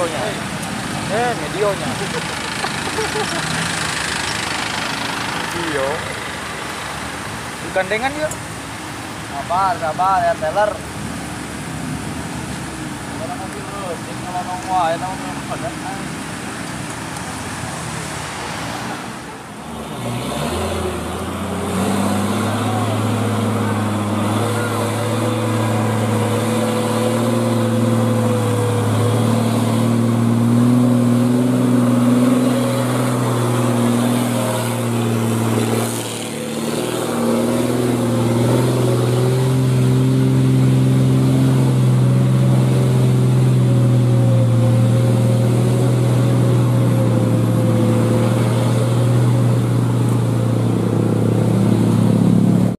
Eh, medionya. Iyo. Gandengan yuk. Sabar, sabar ya teller. Kalau mobil lu, kalau nongwa, ya nongwa,